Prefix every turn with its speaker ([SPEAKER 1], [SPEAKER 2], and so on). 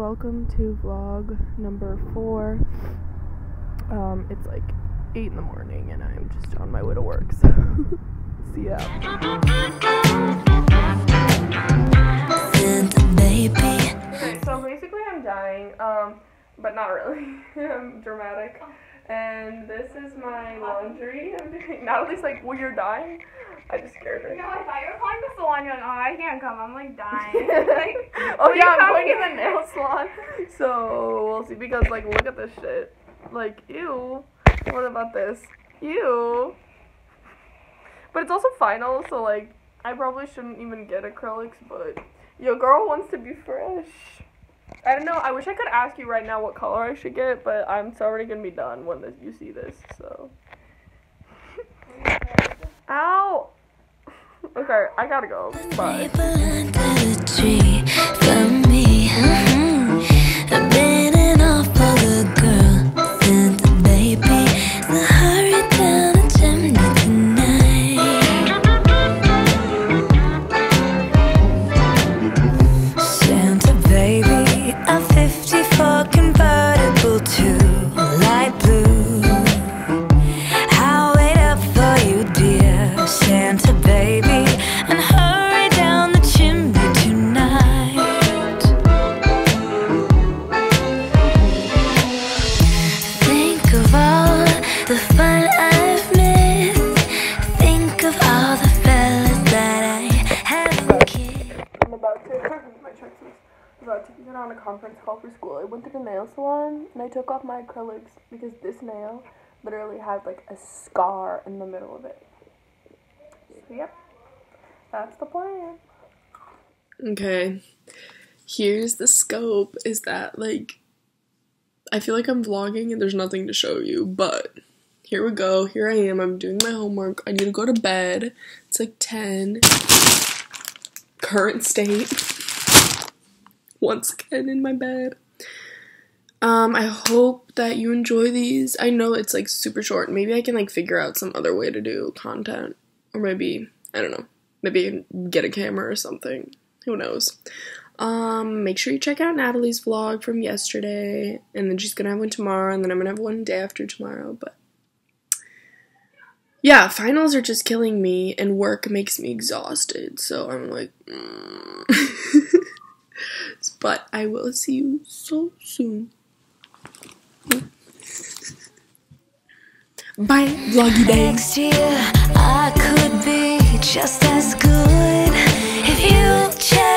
[SPEAKER 1] welcome to vlog number four. Um, it's like eight in the morning and I'm just on my way to work, so see ya. Okay, so basically I'm dying, um, but not really. I'm dramatic. And this is my laundry. I'm doing. Nathalie's like, well, you're dying. I just scared her.
[SPEAKER 2] No, I thought you were calling the salon. You're like, oh, I can't come. I'm like dying. like,
[SPEAKER 1] oh yeah, I'm going to the nail salon. So we'll see. Because like, look at this shit. Like, ew. What about this? Ew. But it's also final, so like, I probably shouldn't even get acrylics. But your girl wants to be fresh. I don't know. I wish I could ask you right now what color I should get, but I'm already gonna be done when this, you see this. So. Ow. Okay, I gotta go. Bye. Get on a conference call for school. I went to the nail salon and I took off my acrylics because this nail literally had like a scar in the middle of it. So yep, that's the plan. Okay, here's the scope. Is that like I feel like I'm vlogging and there's nothing to show you, but here we go. Here I am. I'm doing my homework. I need to go to bed. It's like 10 current state. Once again in my bed. Um, I hope that you enjoy these. I know it's like super short. Maybe I can like figure out some other way to do content. Or maybe, I don't know. Maybe get a camera or something. Who knows? Um, make sure you check out Nathalie's vlog from yesterday. And then she's gonna have one tomorrow, and then I'm gonna have one day after tomorrow, but yeah, finals are just killing me, and work makes me exhausted. So I'm like, mm. but I will see you so soon. Bye, vloggy day.
[SPEAKER 3] Next year, I could be just as good if you.